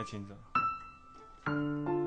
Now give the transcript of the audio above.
要听着。